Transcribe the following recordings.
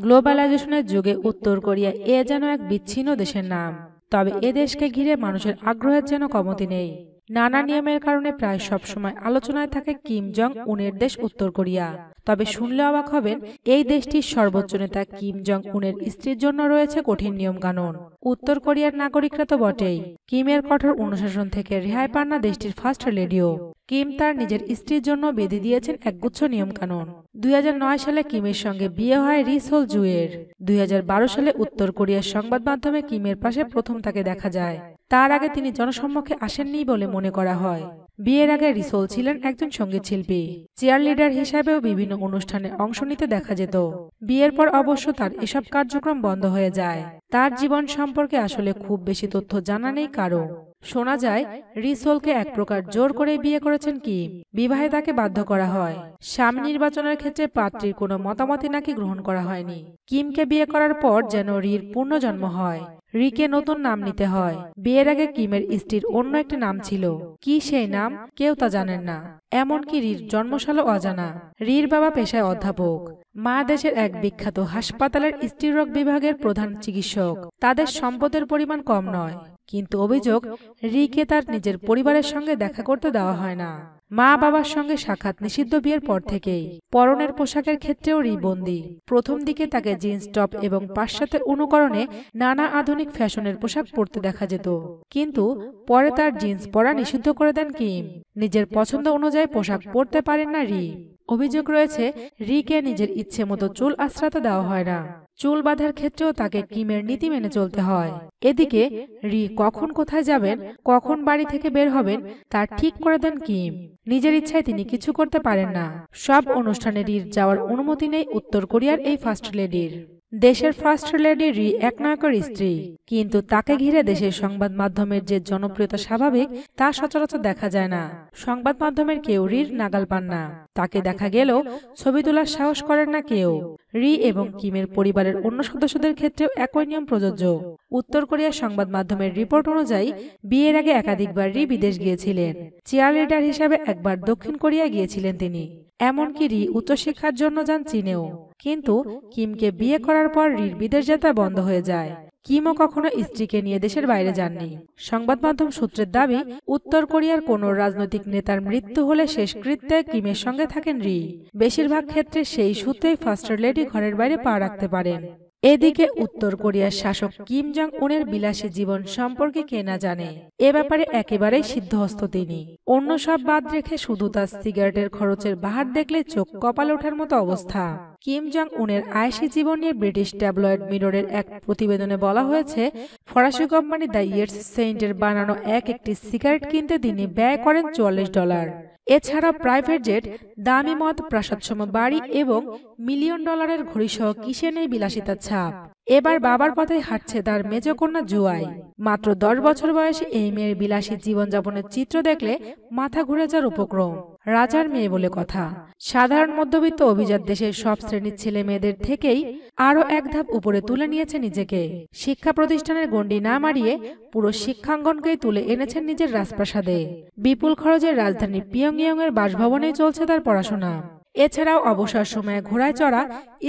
গ্লোবালাইজেশনের যুগে উত্তর কোরিয়া এ যেন এক বিচ্ছিন্ন দেশের নাম। তবে এ দেশকে ঘিরে মানুষের আগ্রহের যেন কমতি নেই। নানা নিয়মের কারণে প্রায় সবসময় আলোচনায় থাকে কিম জং উনের দেশ উত্তর কোরিয়া। তবে শুনলে অবাক হবেন এই দেশটির সর্বোচ্চ নেতা কিম জং উনের স্ত্রীর জন্য রয়েছে কঠিন নিয়ম কানুন। উত্তর কোরিয়ার নাগরিকরা তো বটেই। কিমের কঠোর অনুশাসন থেকে রেহাই পান না দেশটির ফার্স্ট লেডিও কিম তার নিজের স্ত্রীর জন্য বেঁধে দিয়েছেন একগুচ্ছ নিয়মকানুন দুই হাজার নয় সালে কিমের সঙ্গে বিয়ে হয় রিসোল জুয়ের দুই হাজার বারো সালে উত্তর কোরিয়ার সংবাদ মাধ্যমে কিমের পাশে প্রথম তাকে দেখা যায় তার আগে তিনি জনসম্মুখে আসেননি বলে মনে করা হয়। বিয়ের আগে রিসোল ছিলেন একজন সংগীত শিল্পী চেয়ার লিডার হিসাবেও বিভিন্ন অনুষ্ঠানে অংশ নিতে দেখা যেত। বিয়ের পর অবশ্য তার এসব কার্যক্রম বন্ধ হয়ে যায়। তার জীবন সম্পর্কে আসলে খুব বেশি তথ্য জানা নেই কারও। শোনা যায়, রিসোলকে এক প্রকার জোর করে বিয়ে করেছেন কি? বিবাহে তাকে বাধ্য করা হয়। স্বামী নির্বাচনের ক্ষেত্রে পাত্রীর কোনো মতামতই নাকি গ্রহণ করা হয়নি। কিমকে বিয়ে করার পর যেন রির পূর্ণজন্ম হয়। রিকে নতুন নাম নিতে হয়। বিয়ের আগে কিমের স্ত্রীর অন্য একটি নাম ছিল। কি সেই নাম? কেউ তা জানেন না। এমনকি রির জন্মশালও অজানা। রির বাবা পেশায় অধ্যাপক। মা দেশের এক বিখ্যাত হাসপাতালের স্ত্রীরোগ বিভাগের প্রধান চিকিৎসক। তাদের সম্পদের পরিমাণ কম নয়। কিন্তু অভিযোগ, রিকে তার নিজের পরিবারের সঙ্গে দেখা করতে দেওয়া হয় না। মা বাবার সঙ্গে সাক্ষাৎ নিষিদ্ধ বিয়ের পর থেকেই পরনের পোশাকের ক্ষেত্রেও রি বন্দি প্রথম দিকে তাকে জিন্স, টপ এবং পাশ্চাত্যের অনুকরণে নানা আধুনিক ফ্যাশনের পোশাক পরতে দেখা যেত। কিন্তু পরে তার জিন্স পরা নিষিদ্ধ করে দেন কিম। নিজের পছন্দ অনুযায়ী পোশাক পরতে পারেন না রি। অভিযোগ রয়েছে, রিকে নিজের ইচ্ছে মতো চুল আশ্রাতে দেওয়া হয় না। চুল বাঁধার ক্ষেত্রেও তাকে কিমের নীতি মেনে চলতে হয়। এদিকে, রি কখন কোথায় যাবেন, কখন বাড়ি থেকে বের হবেন, তা ঠিক করে দেন কিম। নিজের ইচ্ছায় তিনি কিছু করতে পারেন না। সব অনুষ্ঠানে রির যাওয়ার অনুমতি নেই উত্তর কোরিয়ার এই ফার্স্ট লেডির। দেশের ফার্স্ট লেডি রি এক একনায়কের স্ত্রী। কিন্তু তাকে ঘিরে দেশের সংবাদ মাধ্যমের যে জনপ্রিয়তা স্বাভাবিক তা সচরাচর দেখা যায় না। সংবাদ মাধ্যমের কেউ রির নাগাল পান না। তাকে দেখা গেলেও ছবি তোলার সাহস করেন না কেউ। রি এবং কিমের পরিবারের অন্য সদস্যদের ক্ষেত্রেও একই নিয়ম প্রযোজ্য। উত্তর কোরিয়ার সংবাদ মাধ্যমের রিপোর্ট অনুযায়ী বিয়ের আগে একাধিকবার রি বিদেশ গিয়েছিলেন। চেয়ার লিডার হিসাবে একবার দক্ষিণ কোরিয়া গিয়েছিলেন তিনি। এমনকি রি উচ্চশিক্ষার জন্য যান চীনেও। কিন্তু কিমকে বিয়ে করার পর রির বিদেশ যাত্রা বন্ধ হয়ে যায়। কিমও কখনো স্ত্রীকে নিয়ে দেশের বাইরে যাননি। সংবাদ মাধ্যম সূত্রের দাবি, উত্তর কোরিয়ার কোন রাজনৈতিক নেতার মৃত্যু হলে শেষকৃত্যে কিমের সঙ্গে থাকেন রি। বেশিরভাগ ক্ষেত্রে সেই সূত্রেই ফার্স্ট লেডি ঘরের বাইরে পা রাখতে পারেন। এদিকে উত্তর কোরিয়ার শাসক কিম জং উনের বিলাসী জীবন সম্পর্কে কে না জানে, এ ব্যাপারে একেবারেই সিদ্ধহস্ত তিনি। অন্য সব বাদ রেখে শুধু তার সিগারেটের খরচের বাহার দেখলে চোখ কপাল ওঠার মতো অবস্থা। কিম জং উনের আয়সী জীবন নিয়ে ব্রিটিশ ট্যাবলয়েড মিররের এক প্রতিবেদনে বলা হয়েছে, ফরাসি কোম্পানি দ্য ইয়েটস সেন্টের বানানো এক একটি সিগারেট কিনতে তিনি ব্যয় করেন চুয়াল্লিশ ডলার। এছাড়া প্রাইভেট জেট দামি মদ, প্রাসাদসম বাড়ি এবং মিলিয়ন ডলারের ঘড়িসহ কিসে নেই বিলাসিতার ছাপ? এবার বাবার পথে হাঁটছে তার মেজকন্যা জুয়াই। মাত্র দশ বছর বয়সে এই মেয়ের বিলাসী জীবনযাপনের চিত্র দেখলে মাথা ঘুরে যাওয়ার উপক্রম। রাজার মেয়ে বলে কথা। সাধারণ মধ্যবিত্ত অভিজাত দেশের সব শ্রেণির ছেলে মেয়েদের থেকেই আরও এক ধাপ উপরে তুলে নিয়েছে নিজেকে। শিক্ষা প্রতিষ্ঠানের গণ্ডি না মারিয়ে পুরো শিক্ষাঙ্গনকেই তুলে এনেছেন নিজের রাজপ্রাসাদে। বিপুল খরচের রাজধানী পিয়ংইয়ং এর বাসভবনেই চলছে তার পড়াশোনা। এছাড়াও অবসর সময়ে ঘোড়ায় চড়া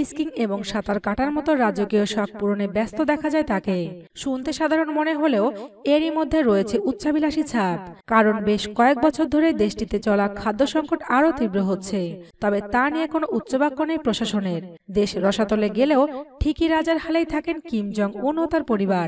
স্কিং এবং সাঁতার কাটার মতো রাজকীয় শখ পূরণে ব্যস্ত দেখা যায় তাকে। শুনতে সাধারণ মনে হলেও এরই মধ্যে রয়েছে উচ্চাবিলাসী ছাপ, কারণ বেশ কয়েক বছর ধরে দেশটিতে চলা খাদ্য সংকট আরও তীব্র হচ্ছে। তবে তা নিয়ে কোনো উচ্চবাক্য নেই প্রশাসনের। দেশ রসাতলে গেলেও ঠিকই রাজার হালেই থাকেন কিম জং উন ও তার পরিবার।